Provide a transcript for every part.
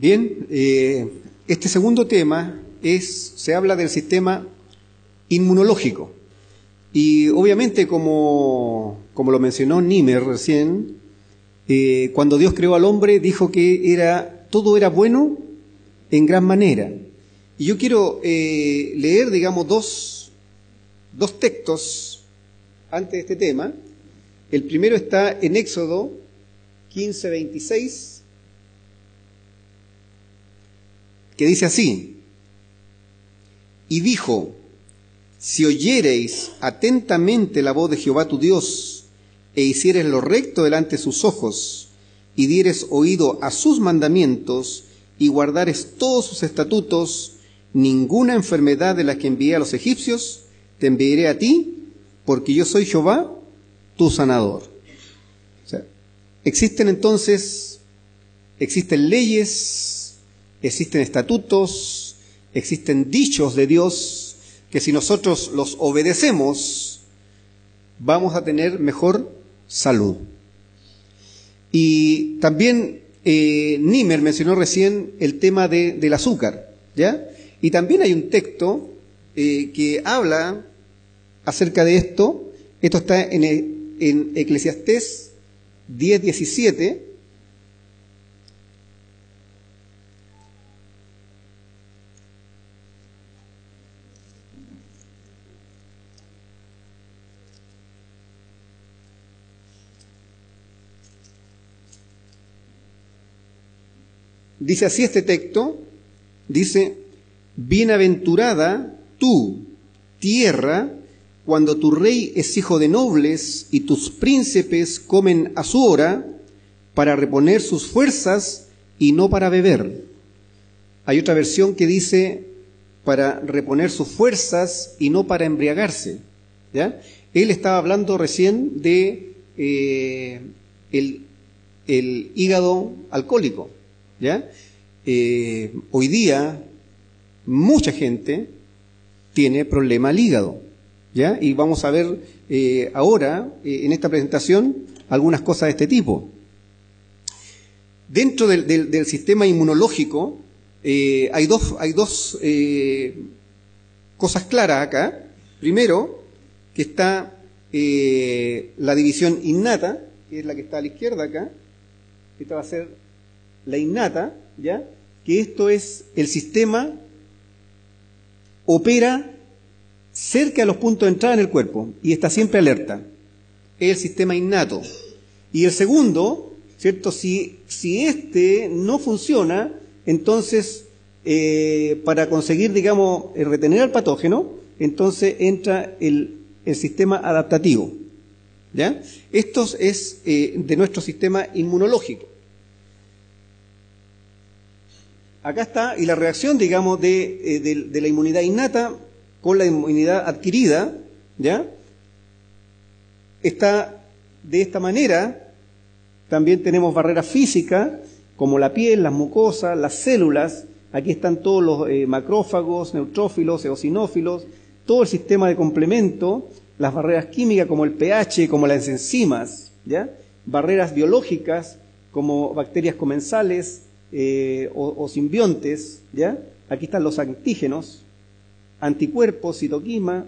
Bien, eh, este segundo tema es, se habla del sistema inmunológico. Y obviamente, como, como lo mencionó Nimer recién, eh, cuando Dios creó al hombre, dijo que era, todo era bueno en gran manera. Y yo quiero eh, leer, digamos, dos, dos textos antes de este tema. El primero está en Éxodo 15, 26, que dice así, y dijo, si oyereis atentamente la voz de Jehová tu Dios, e hicieres lo recto delante de sus ojos, y dieres oído a sus mandamientos, y guardares todos sus estatutos, ninguna enfermedad de la que envié a los egipcios, te enviaré a ti, porque yo soy Jehová, tu sanador. existen entonces, existen leyes, existen estatutos, existen dichos de Dios, que si nosotros los obedecemos, vamos a tener mejor salud. Y también eh, Nimer mencionó recién el tema del azúcar, ¿ya? Y también hay un texto eh, que habla acerca de esto. Esto está en, en Eclesiastés 10, Dice así este texto, dice, bienaventurada tú, tierra, cuando tu rey es hijo de nobles y tus príncipes comen a su hora para reponer sus fuerzas y no para beber. Hay otra versión que dice para reponer sus fuerzas y no para embriagarse. ¿ya? Él estaba hablando recién de eh, el, el hígado alcohólico. ¿Ya? Eh, hoy día mucha gente tiene problema al hígado, ¿ya? Y vamos a ver eh, ahora, eh, en esta presentación, algunas cosas de este tipo. Dentro del, sistema inmunológico hay dos, hay dos cosas claras acá. Primero, que está la división innata, que es la que está a la izquierda acá. Esta va a ser la innata, ¿ya? Que esto es el sistema opera cerca de los puntos de entrada en el cuerpo y está siempre alerta. Es el sistema innato. Y el segundo, ¿cierto? Si, si este no funciona, entonces eh, para conseguir, digamos, eh, retener al patógeno, entonces entra el, sistema adaptativo. ¿Ya? Esto es eh, de nuestro sistema inmunológico. Acá está, y la reacción, digamos, eh, de, la inmunidad innata con la inmunidad adquirida, ¿ya? Está de esta manera. También tenemos barreras físicas, como la piel, las mucosas, las células. Aquí están todos los eh, macrófagos, neutrófilos, eosinófilos, todo el sistema de complemento, las barreras químicas como el pH, como las enzimas, ¿ya? Barreras biológicas como bacterias comensales, eh, o, simbiontes, ¿ya? Aquí están los antígenos, anticuerpos, citoquinas,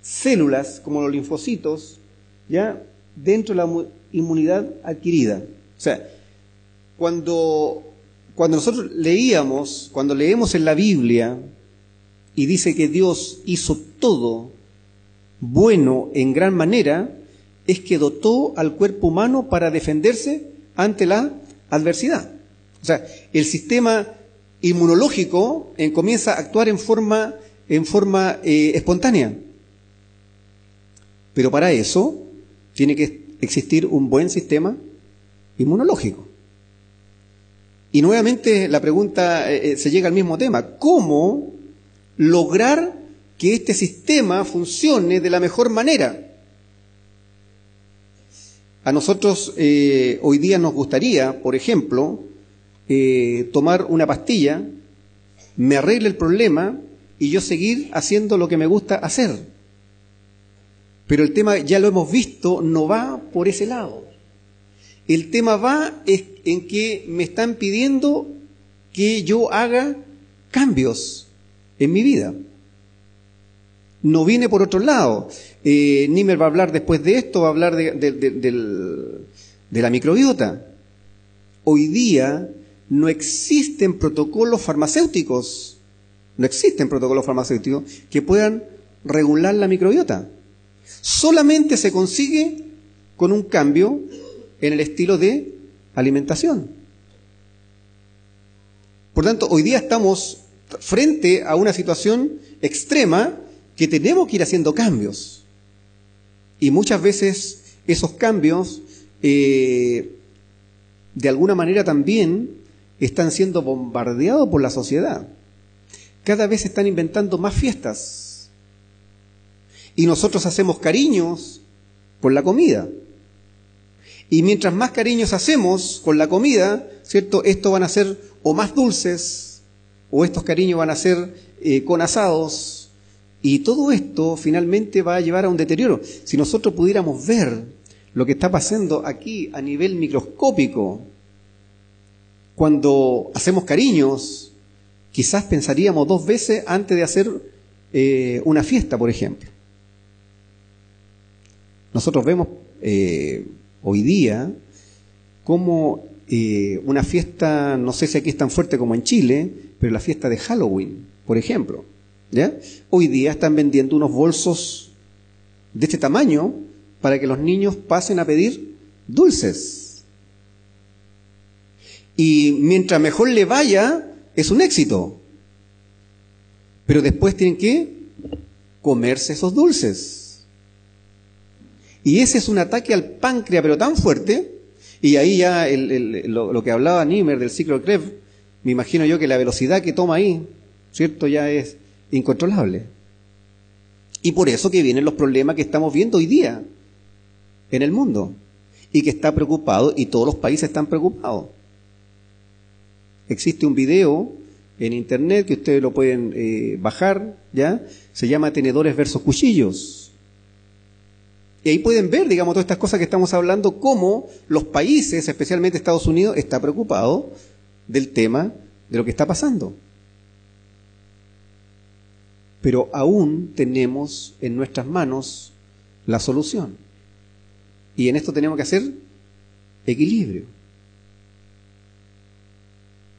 células como los linfocitos, ¿ya? Dentro de la inmunidad adquirida. O sea, cuando, cuando nosotros leíamos, cuando leemos en la Biblia y dice que Dios hizo todo bueno en gran manera, es que dotó al cuerpo humano para defenderse ante la adversidad. O sea, el sistema inmunológico eh, comienza a actuar en forma, en forma eh, espontánea. Pero para eso tiene que existir un buen sistema inmunológico. Y nuevamente la pregunta eh, se llega al mismo tema. ¿Cómo lograr que este sistema funcione de la mejor manera? A nosotros eh, hoy día nos gustaría, por ejemplo, eh, tomar una pastilla, me arregle el problema y yo seguir haciendo lo que me gusta hacer. Pero el tema, ya lo hemos visto, no va por ese lado. El tema va en que me están pidiendo que yo haga cambios en mi vida. No viene por otro lado. Eh, Nimer va a hablar después de esto, va a hablar de, de la microbiota. Hoy día no existen protocolos farmacéuticos, no existen protocolos farmacéuticos que puedan regular la microbiota. Solamente se consigue con un cambio en el estilo de alimentación. Por tanto, hoy día estamos frente a una situación extrema que tenemos que ir haciendo cambios. Y muchas veces esos cambios, eh, de alguna manera también, están siendo bombardeados por la sociedad. Cada vez están inventando más fiestas. Y nosotros hacemos cariños con la comida. Y mientras más cariños hacemos con la comida, ¿cierto? Estos van a ser o más dulces, o estos cariños van a ser eh, con asados, y todo esto finalmente va a llevar a un deterioro. Si nosotros pudiéramos ver lo que está pasando aquí a nivel microscópico, cuando hacemos cariños, quizás pensaríamos dos veces antes de hacer eh, una fiesta, por ejemplo. Nosotros vemos eh, hoy día como eh, una fiesta, no sé si aquí es tan fuerte como en Chile, pero la fiesta de Halloween, por ejemplo. Hoy día están vendiendo unos bolsos de este tamaño para que los niños pasen a pedir dulces. Y mientras mejor le vaya, es un éxito. Pero después tienen que comerse esos dulces. Y ese es un ataque al páncreas, pero tan fuerte, y ahí ya lo, que hablaba Nimer del ciclo de Krebs, me imagino yo que la velocidad que toma ahí, ¿cierto? Ya es incontrolable. Y por eso que vienen los problemas que estamos viendo hoy día en el mundo, y que está preocupado, y todos los países están preocupados. Existe un video en internet que ustedes lo pueden eh, bajar, ¿ya? Se llama Tenedores versus Cuchillos y ahí pueden ver, digamos, todas estas cosas que estamos hablando, cómo los países, especialmente Estados Unidos, está preocupado del tema de lo que está pasando. Pero aún tenemos en nuestras manos la solución. Y en esto tenemos que hacer equilibrio.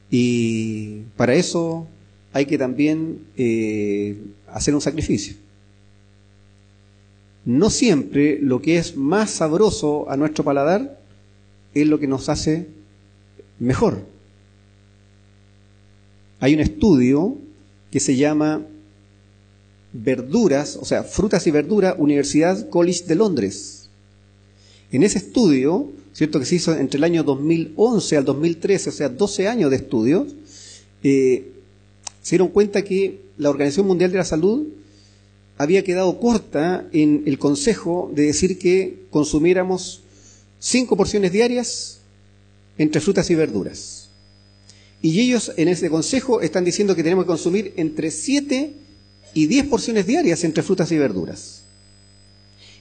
Y para eso hay que también eh, hacer un sacrificio no siempre lo que es más sabroso a nuestro paladar es lo que nos hace mejor. Hay un estudio que se llama Verduras, o sea, Frutas y Verduras, Universidad College de Londres. En ese estudio, ¿cierto? Que se hizo entre el año 2011 al 2013, o sea, 12 años de estudio, eh, se dieron cuenta que la Organización Mundial de la Salud había quedado corta en el consejo de decir que consumiéramos cinco porciones diarias entre frutas y verduras. Y ellos en ese consejo están diciendo que tenemos que consumir entre siete y diez porciones diarias entre frutas y verduras.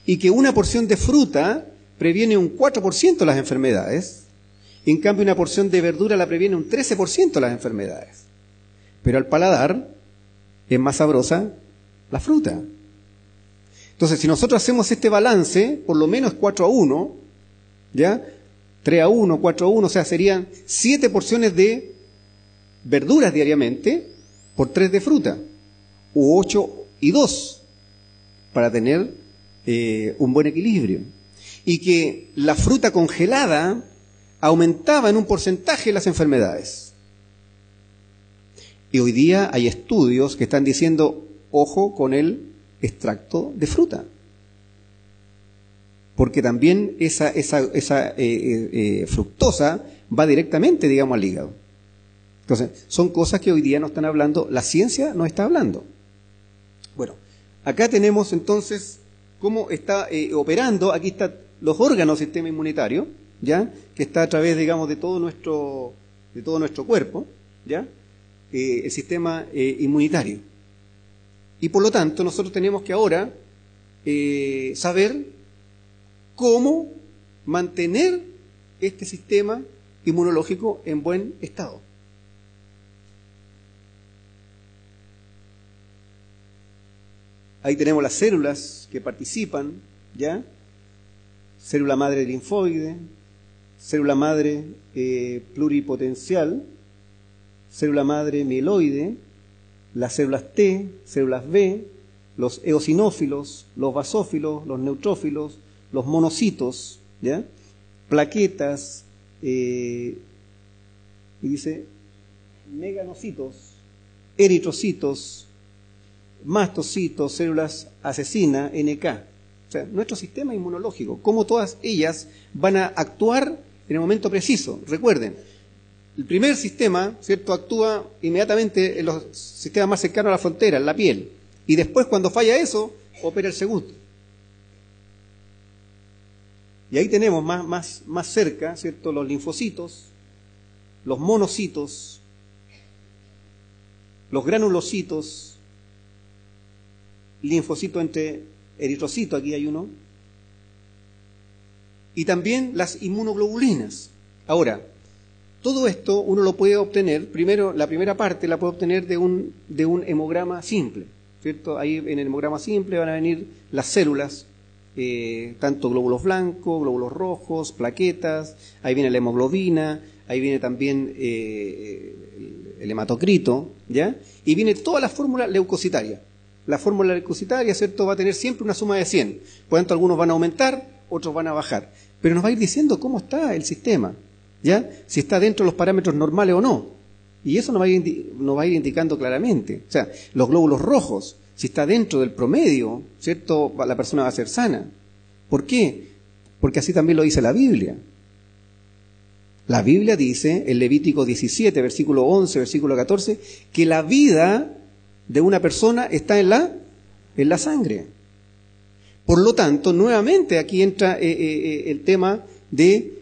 Y que una porción de fruta previene un 4% de las enfermedades, en cambio una porción de verdura la previene un 13% de las enfermedades. Pero al paladar es más sabrosa la fruta. Entonces, si nosotros hacemos este balance, por lo menos 4 a 1, ¿ya? 3 a 1, 4 a 1, o sea, serían 7 porciones de verduras diariamente por 3 de fruta, u 8 y 2, para tener eh, un buen equilibrio. Y que la fruta congelada aumentaba en un porcentaje las enfermedades. Y hoy día hay estudios que están diciendo ojo con el extracto de fruta. Porque también esa, esa, esa eh, eh, fructosa va directamente, digamos, al hígado. Entonces, son cosas que hoy día no están hablando, la ciencia no está hablando. Acá tenemos entonces cómo está operando, aquí están los órganos del sistema inmunitario, ¿ya? Que está a través, digamos, de todo nuestro, de todo nuestro cuerpo, ¿ya? el sistema inmunitario. Y por lo tanto, nosotros tenemos que ahora eh, saber cómo mantener este sistema inmunológico en buen estado. Ahí tenemos las células que participan, ¿ya? Célula madre linfoide, célula madre eh, pluripotencial, célula madre mieloide, las células T, células B, los eosinófilos, los basófilos, los neutrófilos, los monocitos, ¿ya? plaquetas, eh, y dice meganocitos, eritrocitos, mastocitos, células asesina, NK. O sea, nuestro sistema inmunológico, cómo todas ellas van a actuar en el momento preciso. Recuerden, el primer sistema, ¿cierto?, actúa inmediatamente en los sistemas más cercanos a la frontera, en la piel. Y después, cuando falla eso, opera el segundo. Y ahí tenemos más, más, más cerca, ¿cierto?, los linfocitos, los monocitos, los granulocitos, linfocito entre eritrocito, aquí hay uno, y también las inmunoglobulinas. Ahora, todo esto uno lo puede obtener, primero, la primera parte la puede obtener de un, de un hemograma simple, ¿cierto? Ahí en el hemograma simple van a venir las células, eh, tanto glóbulos blancos, glóbulos rojos, plaquetas, ahí viene la hemoglobina, ahí viene también eh, el hematocrito, ¿ya? Y viene toda la fórmula leucocitaria. La fórmula leucocitaria, ¿cierto? Va a tener siempre una suma de 100. Por tanto, algunos van a aumentar, otros van a bajar. Pero nos va a ir diciendo cómo está el sistema. ¿ya? Si está dentro de los parámetros normales o no. Y eso nos va, a ir, va a ir indicando claramente. O sea, los glóbulos rojos, si está dentro del promedio, ¿cierto? La persona va a ser sana. ¿Por qué? Porque así también lo dice la Biblia. La Biblia dice, en Levítico 17, versículo 11, versículo 14, que la vida de una persona está en la, en la sangre. Por lo tanto, nuevamente aquí entra eh, eh, eh, el tema de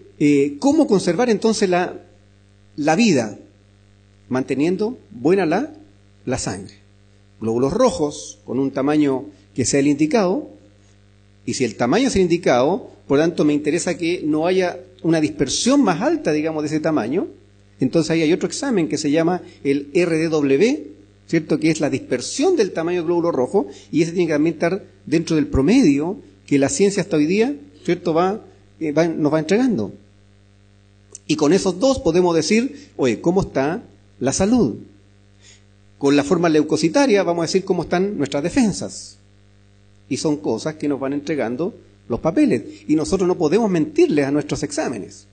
¿Cómo conservar entonces la, la, vida? Manteniendo buena la, la sangre. Glóbulos rojos con un tamaño que sea el indicado. Y si el tamaño es el indicado, por lo tanto me interesa que no haya una dispersión más alta, digamos, de ese tamaño. Entonces ahí hay otro examen que se llama el RDW, ¿cierto? Que es la dispersión del tamaño del glóbulo rojo y ese tiene que también estar dentro del promedio que la ciencia hasta hoy día, ¿cierto? Va, eh, va nos va entregando. Y con esos dos podemos decir, oye, ¿cómo está la salud? Con la forma leucocitaria vamos a decir cómo están nuestras defensas. Y son cosas que nos van entregando los papeles. Y nosotros no podemos mentirles a nuestros exámenes.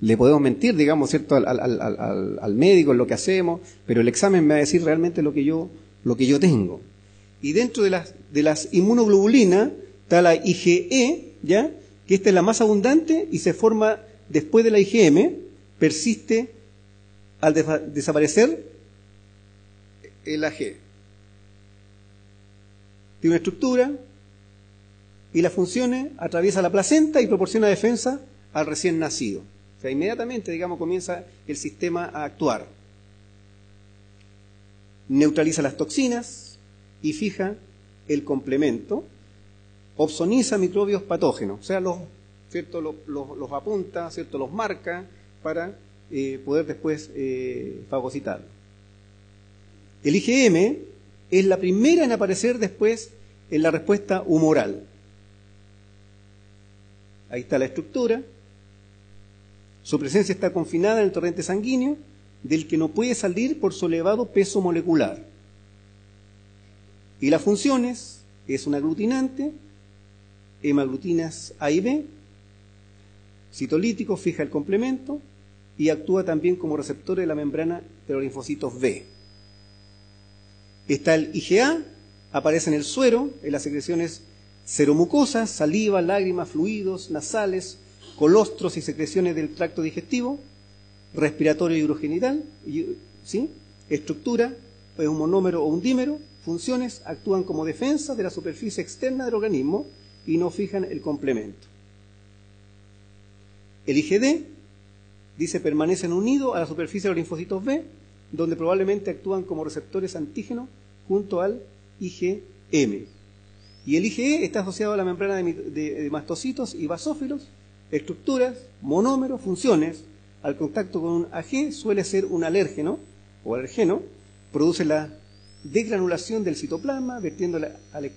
Le podemos mentir, digamos, ¿cierto?, al, al, médico en lo que hacemos, pero el examen me va a decir realmente lo que yo, lo que yo tengo. Y dentro de las, de las inmunoglobulinas está la IgE, ¿ya? Que esta es la más abundante y se forma después de la IgM persiste al desaparecer el AG. Tiene una estructura y las funciones atraviesa la placenta y proporciona defensa al recién nacido. O sea, inmediatamente, digamos, comienza el sistema a actuar. Neutraliza las toxinas y fija el complemento. Opsoniza microbios patógenos, o sea, los ¿cierto? Los, apunta, ¿cierto? Los marca para eh, poder después eh, fagocitarlo. El IgM es la primera en aparecer después en la respuesta humoral. Ahí está la estructura. Su presencia está confinada en el torrente sanguíneo, del que no puede salir por su elevado peso molecular. Y las funciones es un aglutinante, hemaglutinas A y B, citolítico, fija el complemento y actúa también como receptor de la membrana de los linfocitos B. Está el IgA, aparece en el suero, en las secreciones seromucosas, saliva, lágrimas, fluidos nasales, colostros y secreciones del tracto digestivo, respiratorio y urogenital, ¿sí? estructura, es un monómero o un dímero, funciones, actúan como defensa de la superficie externa del organismo y no fijan el complemento. El IgD, dice, permanecen unidos a la superficie de los linfocitos B, donde probablemente actúan como receptores antígenos junto al IgM. Y el IgE está asociado a la membrana de, mastocitos y basófilos estructuras, monómeros, funciones, al contacto con un AG suele ser un alérgeno o alergeno, produce la degranulación del citoplasma, vertiéndola al,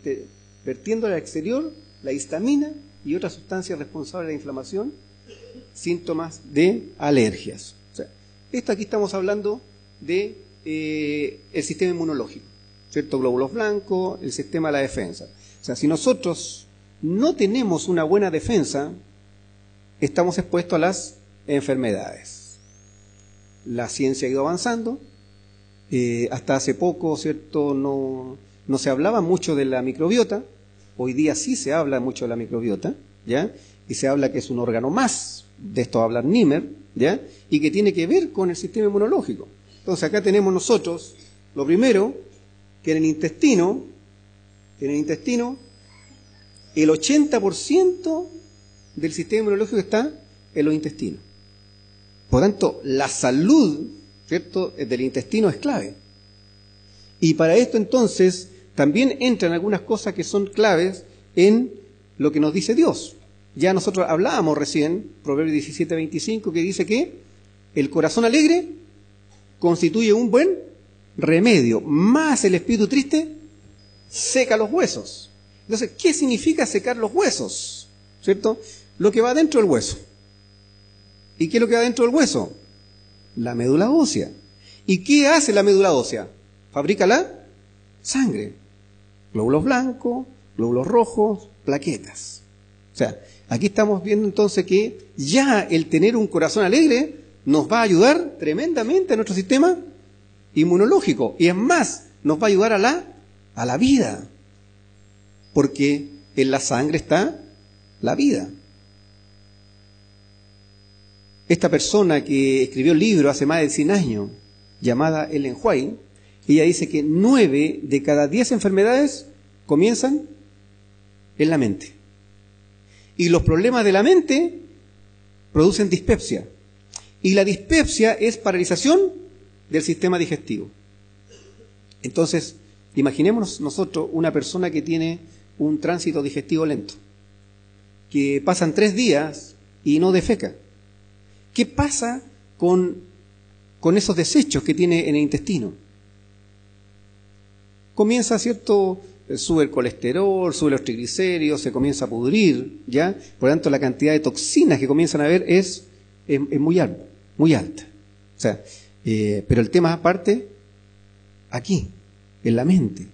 vertiéndola al exterior la histamina y otras sustancias responsables de la inflamación, síntomas de alergias. esto aquí estamos hablando de eh, sistema inmunológico, ¿cierto? Glóbulos blancos, el sistema de la defensa. O sea, si nosotros no tenemos una buena defensa, estamos expuestos a las enfermedades. La ciencia ha ido avanzando. Eh, hasta hace poco, ¿cierto? No, no se hablaba mucho de la microbiota. Hoy día sí se habla mucho de la microbiota, ¿ya? Y se habla que es un órgano más, de esto habla Nimmer, ¿ya? Y que tiene que ver con el sistema inmunológico. Entonces acá tenemos nosotros, lo primero, que en el intestino, en el intestino, el 80% del sistema inmunológico está en los intestinos. Por tanto, la salud, ¿cierto?, del intestino es clave. Y para esto entonces también entran algunas cosas que son claves en lo que nos dice Dios. Ya nosotros hablábamos recién, Proverbios 17, 25, que dice que el corazón alegre constituye un buen remedio, más el espíritu triste seca los huesos. Entonces, ¿qué significa secar los huesos? ¿Cierto? Lo que va dentro del hueso. ¿Y qué es lo que va dentro del hueso? La médula ósea. ¿Y qué hace la médula ósea? Fabrica la sangre. Glóbulos blancos, glóbulos rojos, plaquetas. O sea, aquí estamos viendo entonces que ya el tener un corazón alegre nos va a ayudar tremendamente a nuestro sistema inmunológico. Y es más, nos va a ayudar a la, a la vida. Porque en la sangre está la vida. Esta persona que escribió el libro hace más de 100 años, llamada Ellen White, ella dice que nueve de cada diez enfermedades comienzan en la mente. Y los problemas de la mente producen dispepsia. Y la dispepsia es paralización del sistema digestivo. Entonces, imaginémonos nosotros una persona que tiene un tránsito digestivo lento, que pasan tres días y no defeca. ¿Qué pasa con, con esos desechos que tiene en el intestino? Comienza, ¿cierto? Sube el colesterol, sube los triglicéridos, se comienza a pudrir, ¿ya? Por lo tanto, la cantidad de toxinas que comienzan a haber es, es, muy, alta, muy alta. O sea, eh, pero el tema aparte, aquí, en la mente.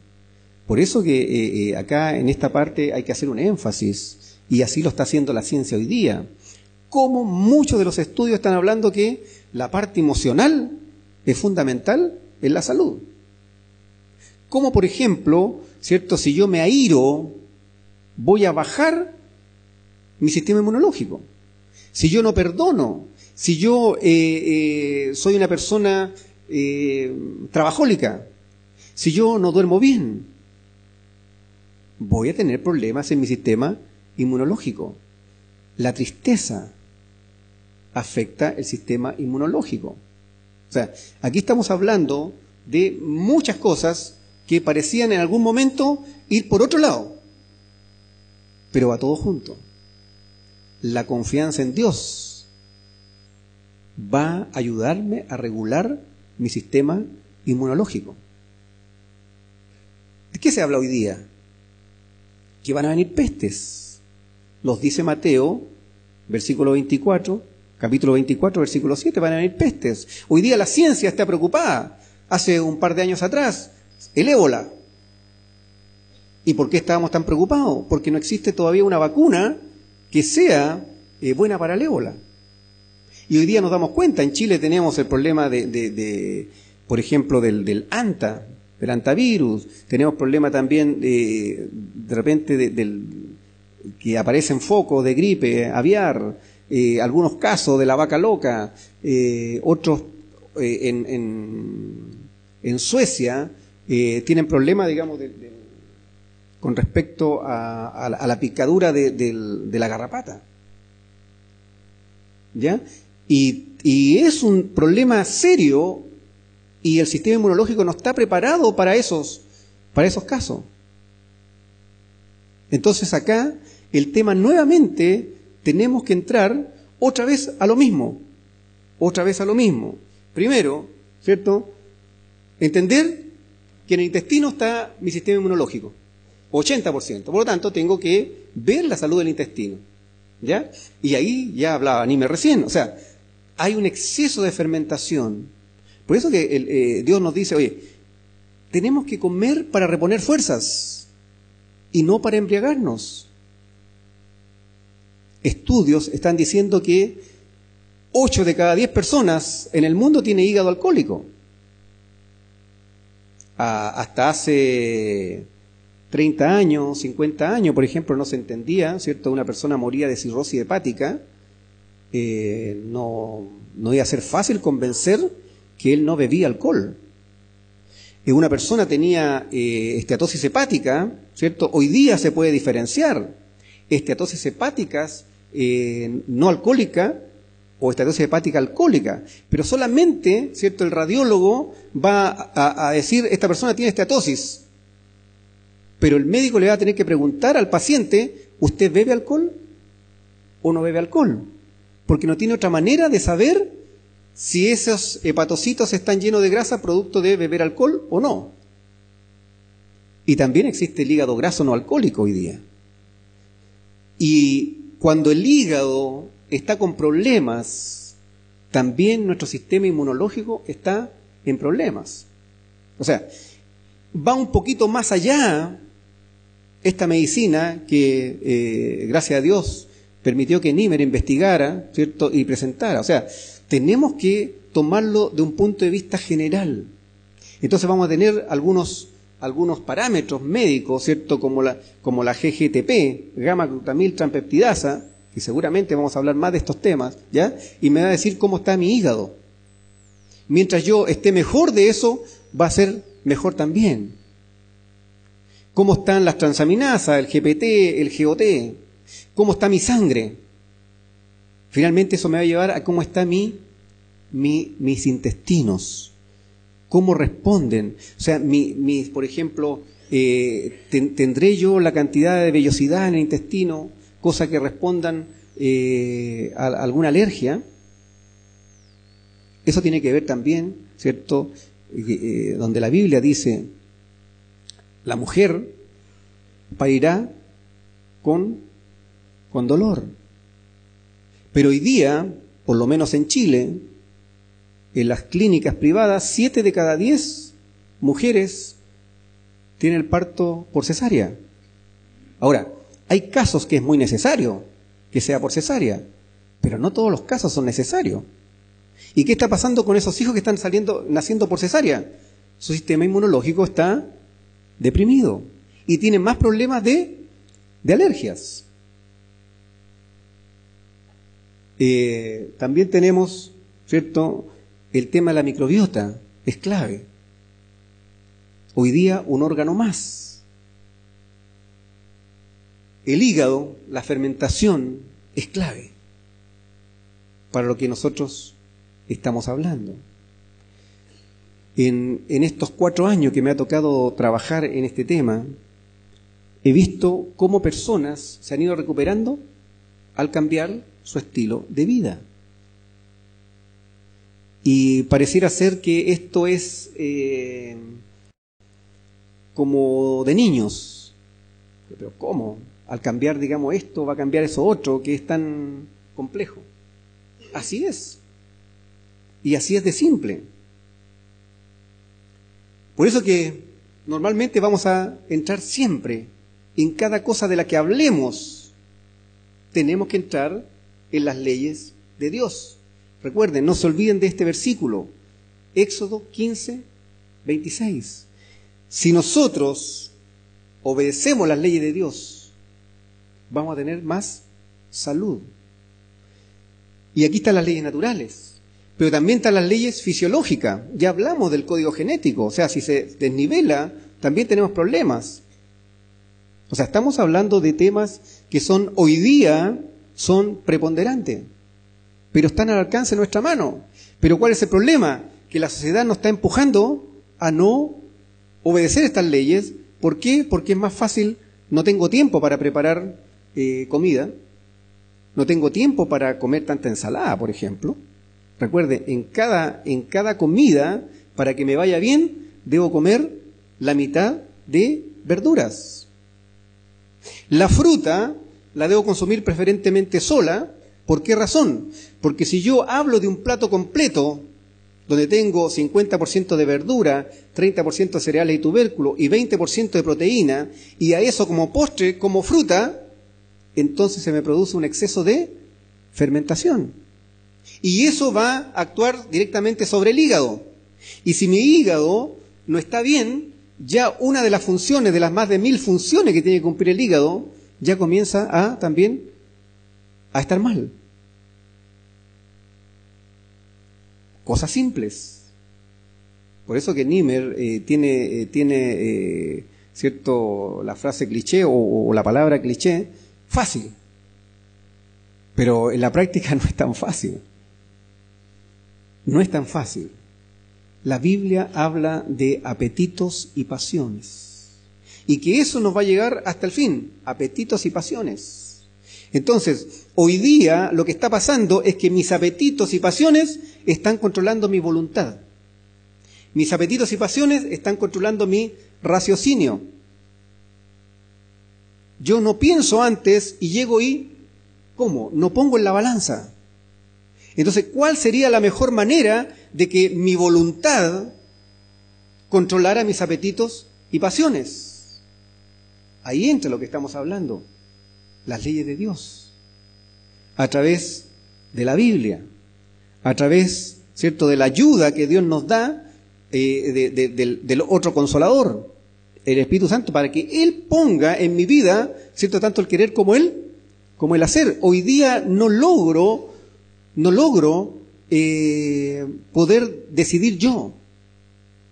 Por eso que eh, eh, acá en esta parte hay que hacer un énfasis, y así lo está haciendo la ciencia hoy día cómo muchos de los estudios están hablando que la parte emocional es fundamental en la salud. Como por ejemplo, ¿cierto? Si yo me airo, voy a bajar mi sistema inmunológico. Si yo no perdono, si yo eh, eh, soy una persona eh, trabajólica, si yo no duermo bien, voy a tener problemas en mi sistema inmunológico. La tristeza, afecta el sistema inmunológico. O sea, aquí estamos hablando de muchas cosas que parecían en algún momento ir por otro lado, pero va todo junto. La confianza en Dios va a ayudarme a regular mi sistema inmunológico. ¿De qué se habla hoy día? Que van a venir pestes. Los dice Mateo, versículo 24, capítulo 24, versículo 7, van a venir pestes. Hoy día la ciencia está preocupada. Hace un par de años atrás, el ébola. ¿Y por qué estábamos tan preocupados? Porque no existe todavía una vacuna que sea eh, buena para el ébola. Y hoy día nos damos cuenta, en Chile tenemos el problema de, por ejemplo, del, ANTA, del antavirus, tenemos problema también de, de repente del, que aparecen focos de gripe aviar, eh, algunos casos de la vaca loca, eh, otros eh, en, Suecia tienen problemas, digamos, con respecto a, la picadura de, la garrapata. ¿Ya? Y, y, es un problema serio y el sistema inmunológico no está preparado para esos, para esos casos. Entonces acá el tema nuevamente tenemos que entrar otra vez a lo mismo, otra vez a lo mismo. Primero, ¿cierto? Entender que en el intestino está mi sistema inmunológico, 80%. Por lo tanto, tengo que ver la salud del intestino. ¿Ya? Y ahí ya hablaba Anime recién, o sea, hay un exceso de fermentación. Por eso que eh, Dios nos dice, oye, tenemos que comer para reponer fuerzas y no para embriagarnos. Estudios están diciendo que 8 de cada 10 personas en el mundo tiene hígado alcohólico. hasta hace 30 años, 50 años, por ejemplo, no se entendía, ¿cierto? Una persona moría de cirrosis hepática, eh, no, no iba a ser fácil convencer que él no bebía alcohol. Y una persona tenía eh, esteatosis hepática, ¿cierto? Hoy día se puede diferenciar esteatosis hepáticas eh, no alcohólica o esteatosis hepática alcohólica, pero solamente, ¿cierto? El radiólogo va a, decir, esta persona tiene esteatosis, pero el médico le va a tener que preguntar al paciente, ¿usted bebe alcohol o no bebe alcohol? Porque no tiene otra manera de saber si esos hepatocitos están llenos de grasa producto de beber alcohol o no. Y también existe el hígado graso no alcohólico hoy día. Y cuando el hígado está con problemas, también nuestro sistema inmunológico está en problemas. O sea, va un poquito más allá esta medicina que, eh, gracias a Dios, permitió que Nimer investigara, ¿cierto? Y presentara. O sea, tenemos que tomarlo de un punto de vista general. Entonces vamos a tener algunos, algunos parámetros médicos, ¿cierto? Como la, como la GGTP, gamma glutamil transpeptidasa, y seguramente vamos a hablar más de estos temas, ¿ya? Y me va a decir cómo está mi hígado. Mientras yo esté mejor de eso, va a ser mejor también cómo están las transaminasas, el GPT, el GOT, cómo está mi sangre. Finalmente eso me va a llevar a cómo están mi, mis intestinos, cómo responden. O sea, mi, por ejemplo, eh, tendré yo la cantidad de vellosidad en el intestino, cosa que respondan eh, a, alguna alergia. Eso tiene que ver también, ¿cierto? Eh, donde la Biblia dice, la mujer parirá con, con dolor. Pero hoy día, por lo menos en Chile, en las clínicas privadas, siete de cada diez mujeres tienen el parto por cesárea. Ahora, hay casos que es muy necesario que sea por cesárea, pero no todos los casos son necesarios. ¿Y qué está pasando con esos hijos que están saliendo, naciendo por cesárea? Su sistema inmunológico está deprimido y tienen más problemas de, de alergias. Eh, también tenemos, ¿cierto? El tema de la microbiota es clave. Hoy día un órgano más. El hígado, la fermentación, es clave para lo que nosotros estamos hablando en, estos cuatro años que me ha tocado trabajar en este tema, he visto cómo personas se han ido recuperando al cambiar su estilo de vida. Y pareciera ser que esto es eh, como de niños. Pero ¿cómo? Al cambiar, digamos, esto va a cambiar eso otro que es tan complejo. Así es. Y así es de simple. Por eso que normalmente vamos a entrar siempre en cada cosa de la que hablemos. Tenemos que entrar en las leyes de Dios. Recuerden, no se olviden de este versículo. Éxodo 15, 26. Si nosotros obedecemos las leyes de Dios, vamos a tener más salud. Y aquí están las leyes naturales. Pero también están las leyes fisiológicas. Ya hablamos del código genético. O sea, si se desnivela, también tenemos problemas. O sea, estamos hablando de temas que son hoy día son preponderantes, pero están al alcance de nuestra mano. Pero ¿cuál es el problema? Que la sociedad nos está empujando a no obedecer estas leyes. ¿Por qué? Porque es más fácil, no tengo tiempo para preparar eh, comida, no tengo tiempo para comer tanta ensalada, por ejemplo. Recuerde, en cada, en cada comida, para que me vaya bien, debo comer la mitad de verduras. La fruta la debo consumir preferentemente sola. ¿Por qué razón? Porque si yo hablo de un plato completo, donde tengo 50% de verdura, 30% de cereales y tubérculos y 20% de proteína, y a eso como postre, como fruta, entonces se me produce un exceso de fermentación. Y eso va a actuar directamente sobre el hígado. Y si mi hígado no está bien, ya una de las funciones, de las más de mil funciones que tiene que cumplir el hígado, ya comienza a también a estar mal. Cosas simples. Por eso que Niemer eh, tiene, eh, tiene eh, cierto la frase cliché o, la palabra cliché fácil. Pero en la práctica no es tan fácil. No es tan fácil. La Biblia habla de apetitos y pasiones. Y que eso nos va a llegar hasta el fin, apetitos y pasiones. Entonces, hoy día lo que está pasando es que mis apetitos y pasiones están controlando mi voluntad. Mis apetitos y pasiones están controlando mi raciocinio. Yo no pienso antes y llego y, ¿cómo? No pongo en la balanza. Entonces, ¿cuál sería la mejor manera de que mi voluntad controlara mis apetitos y pasiones? Ahí entra lo que estamos hablando, las leyes de Dios, a través de la Biblia, a través, ¿cierto?, de la ayuda que Dios nos da eh, del, del otro consolador, el Espíritu Santo, para que Él ponga en mi vida, ¿cierto?, tanto el querer como Él, como el hacer. Hoy día no logro no logro eh, poder decidir yo.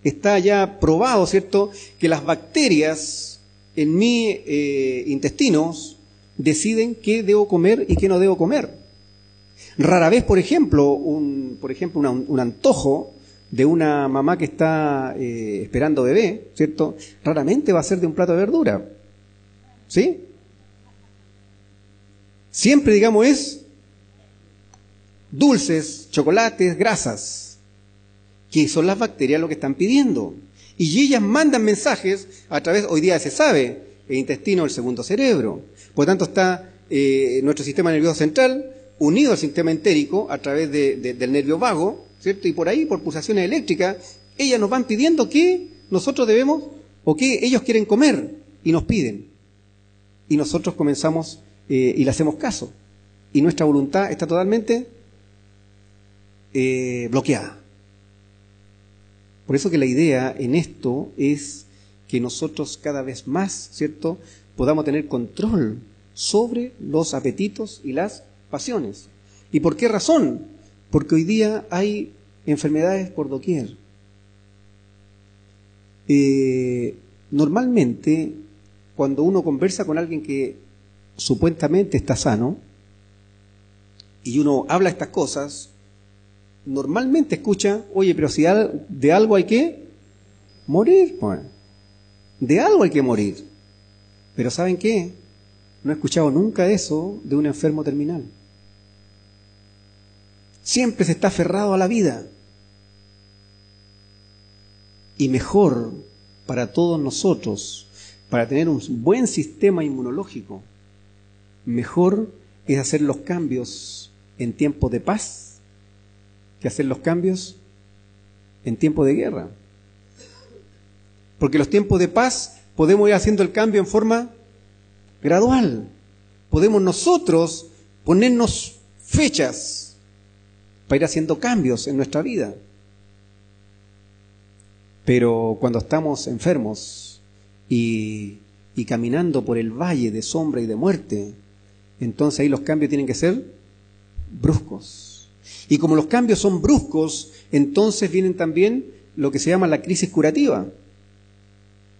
Está ya probado, ¿cierto?, que las bacterias en mi eh, intestinos deciden qué debo comer y qué no debo comer. Rara vez, por ejemplo, un, por ejemplo, un antojo de una mamá que está eh, esperando bebé, ¿cierto? Raramente va a ser de un plato de verdura. ¿Sí? Siempre, digamos, es dulces, chocolates, grasas, que son las bacterias lo que están pidiendo. Y ellas mandan mensajes a través, hoy día se sabe, el intestino, el segundo cerebro. Por lo tanto, está eh, nuestro sistema nervioso central unido al sistema entérico a través del nervio vago, ¿cierto? Y por ahí, por pulsaciones eléctricas, ellas nos van pidiendo que nosotros debemos o que ellos quieren comer y nos piden. Y nosotros comenzamos eh, y le hacemos caso. Y nuestra voluntad está totalmente eh, bloqueada. Por eso que la idea en esto es que nosotros cada vez más, ¿cierto?, podamos tener control sobre los apetitos y las pasiones. ¿Y por qué razón? Porque hoy día hay enfermedades por doquier. Eh, normalmente, cuando uno conversa con alguien que supuestamente está sano, y uno habla estas cosas, normalmente escucha, oye, pero si de algo hay que morir, pues. De algo hay que morir. Pero ¿saben qué? No he escuchado nunca eso de un enfermo terminal. Siempre se está aferrado a la vida. Y mejor para todos nosotros, para tener un buen sistema inmunológico, mejor es hacer los cambios en tiempos de paz que hacer los cambios en tiempo de guerra. Porque los tiempos de paz podemos ir haciendo el cambio en forma gradual. Podemos nosotros ponernos fechas para ir haciendo cambios en nuestra vida. Pero cuando estamos enfermos y, caminando por el valle de sombra y de muerte, entonces ahí los cambios tienen que ser bruscos y como los cambios son bruscos, entonces vienen también lo que se llama la crisis curativa.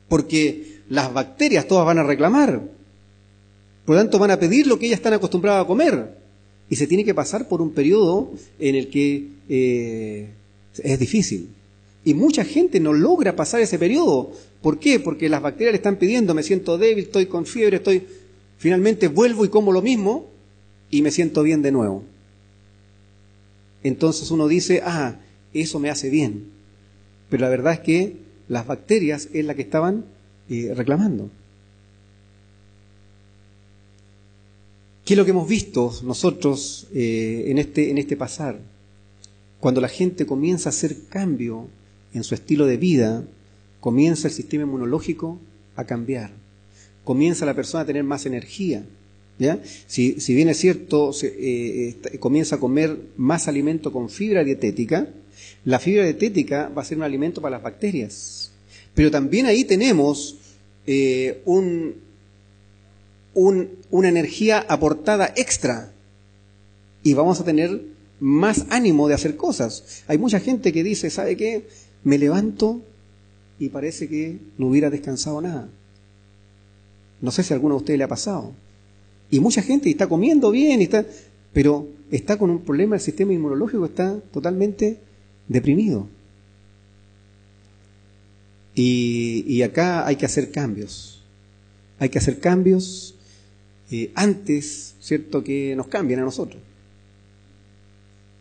Porque las bacterias todas van a reclamar. Por lo tanto, van a pedir lo que ellas están acostumbradas a comer. Y se tiene que pasar por un periodo en el que eh, es difícil. Y mucha gente no logra pasar ese periodo. ¿Por qué? Porque las bacterias le están pidiendo, me siento débil, estoy con fiebre, estoy... Finalmente vuelvo y como lo mismo, y me siento bien de nuevo. Entonces uno dice, ah, eso me hace bien. Pero la verdad es que las bacterias es la que estaban eh, reclamando. ¿Qué es lo que hemos visto nosotros eh, en, este, en este pasar? Cuando la gente comienza a hacer cambio en su estilo de vida, comienza el sistema inmunológico a cambiar, comienza la persona a tener más energía. ¿ya? Si, bien es cierto, eh, comienza a comer más alimento con fibra dietética, la fibra dietética va a ser un alimento para las bacterias. Pero también ahí tenemos eh, un, una energía aportada extra y vamos a tener más ánimo de hacer cosas. Hay mucha gente que dice, ¿sabe qué? Me levanto y parece que no hubiera descansado nada. No sé si a alguno de ustedes le ha pasado. Y mucha gente está comiendo bien, está, pero está con un problema, el sistema inmunológico está totalmente deprimido. Y, acá hay que hacer cambios. Hay que hacer cambios eh, antes, ¿cierto?, que nos cambien a nosotros.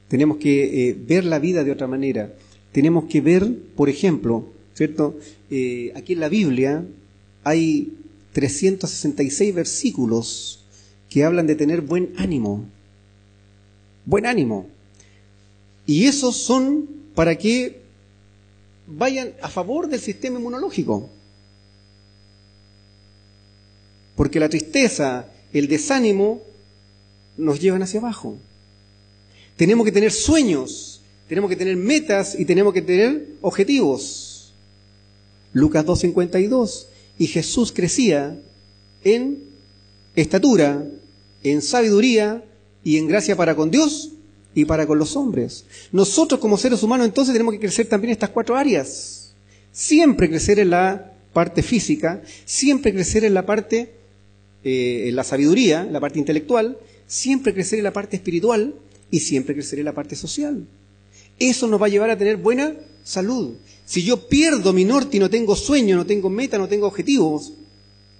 Tenemos que eh, ver la vida de otra manera. Tenemos que ver, por ejemplo, ¿cierto? Eh, aquí en la Biblia hay 366 versículos que hablan de tener buen ánimo. Buen ánimo. Y esos son para que vayan a favor del sistema inmunológico. Porque la tristeza, el desánimo, nos llevan hacia abajo. Tenemos que tener sueños, tenemos que tener metas y tenemos que tener objetivos. Lucas 2.52. Y Jesús crecía en estatura, en sabiduría y en gracia para con Dios y para con los hombres. Nosotros como seres humanos entonces tenemos que crecer también en estas cuatro áreas. Siempre crecer en la parte física, siempre crecer en la parte, eh, en la sabiduría, la parte intelectual, siempre crecer en la parte espiritual y siempre crecer en la parte social. Eso nos va a llevar a tener buena salud. Si yo pierdo mi norte y no tengo sueño, no tengo meta, no tengo objetivos,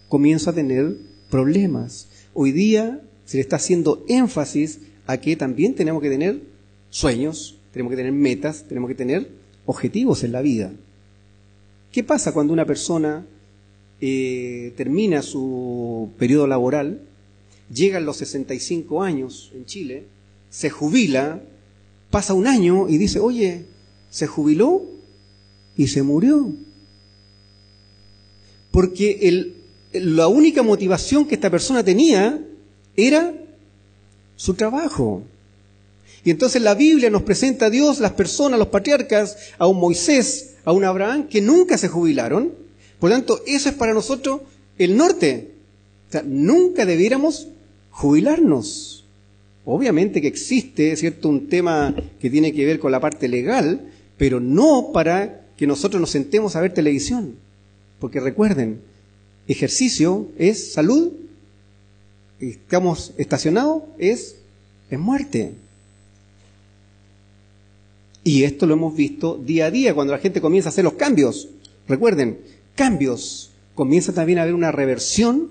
comienzo a tener problemas. Hoy día se le está haciendo énfasis a que también tenemos que tener sueños, tenemos que tener metas, tenemos que tener objetivos en la vida. ¿Qué pasa cuando una persona eh, termina su periodo laboral, llega a los 65 años en Chile, se jubila, pasa un año y dice, oye, se jubiló y se murió? Porque la única motivación que esta persona tenía era su trabajo. Y entonces la Biblia nos presenta a Dios, las personas, los patriarcas, a un Moisés, a un Abraham, que nunca se jubilaron. Por lo tanto, eso es para nosotros el norte. O sea, nunca debiéramos jubilarnos. Obviamente que existe, ¿cierto?, un tema que tiene que ver con la parte legal, pero no para que nosotros nos sentemos a ver televisión. Porque recuerden, ejercicio es salud estamos estacionados es, es muerte. Y esto lo hemos visto día a día cuando la gente comienza a hacer los cambios. Recuerden, cambios. Comienza también a haber una reversión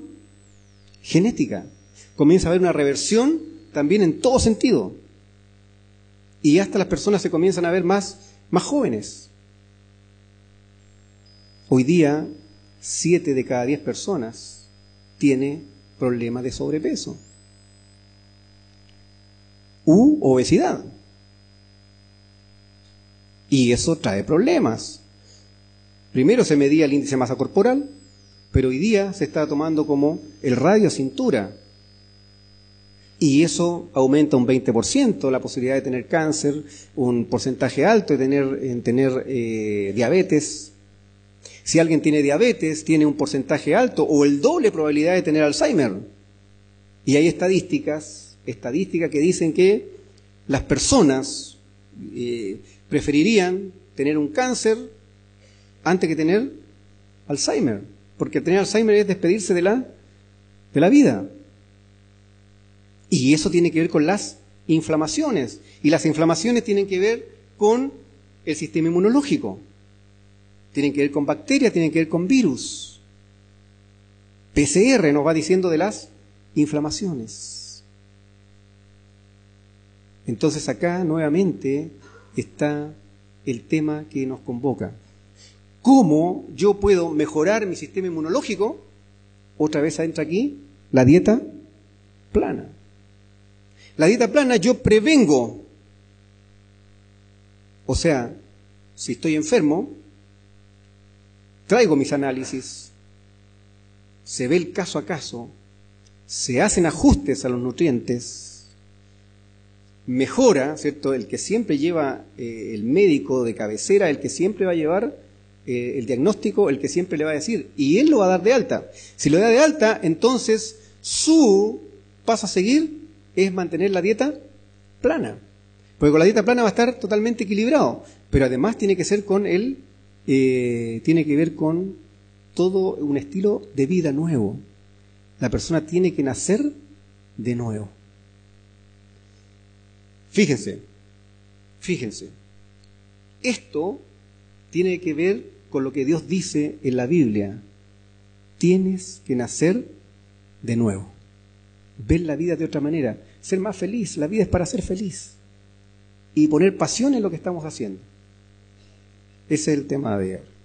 genética. Comienza a haber una reversión también en todo sentido. Y hasta las personas se comienzan a ver más, más jóvenes. Hoy día, siete de cada diez personas tiene problema de sobrepeso u obesidad. Y eso trae problemas. Primero se medía el índice de masa corporal, pero hoy día se está tomando como el radio cintura. Y eso aumenta un 20% la posibilidad de tener cáncer, un porcentaje alto de tener, en tener eh, diabetes, si alguien tiene diabetes, tiene un porcentaje alto o el doble probabilidad de tener Alzheimer. Y hay estadísticas, estadísticas que dicen que las personas eh, preferirían tener un cáncer antes que tener Alzheimer, porque tener Alzheimer es despedirse de la, de la vida. Y eso tiene que ver con las inflamaciones. Y las inflamaciones tienen que ver con el sistema inmunológico tienen que ver con bacterias, tienen que ver con virus. PCR nos va diciendo de las inflamaciones. Entonces acá nuevamente está el tema que nos convoca. ¿Cómo yo puedo mejorar mi sistema inmunológico? Otra vez entra aquí la dieta plana. La dieta plana yo prevengo. O sea, si estoy enfermo, traigo mis análisis, se ve el caso a caso, se hacen ajustes a los nutrientes, mejora, ¿cierto? El que siempre lleva eh, el médico de cabecera, el que siempre va a llevar eh, el diagnóstico, el que siempre le va a decir, y él lo va a dar de alta. Si lo da de alta, entonces su paso a seguir es mantener la dieta plana. Porque con la dieta plana va a estar totalmente equilibrado, pero además tiene que ser con el, eh, tiene que ver con todo un estilo de vida nuevo. La persona tiene que nacer de nuevo. Fíjense, fíjense, esto tiene que ver con lo que Dios dice en la Biblia. Tienes que nacer de nuevo. Ver la vida de otra manera, ser más feliz. La vida es para ser feliz y poner pasión en lo que estamos haciendo. Ese es el tema de hoy.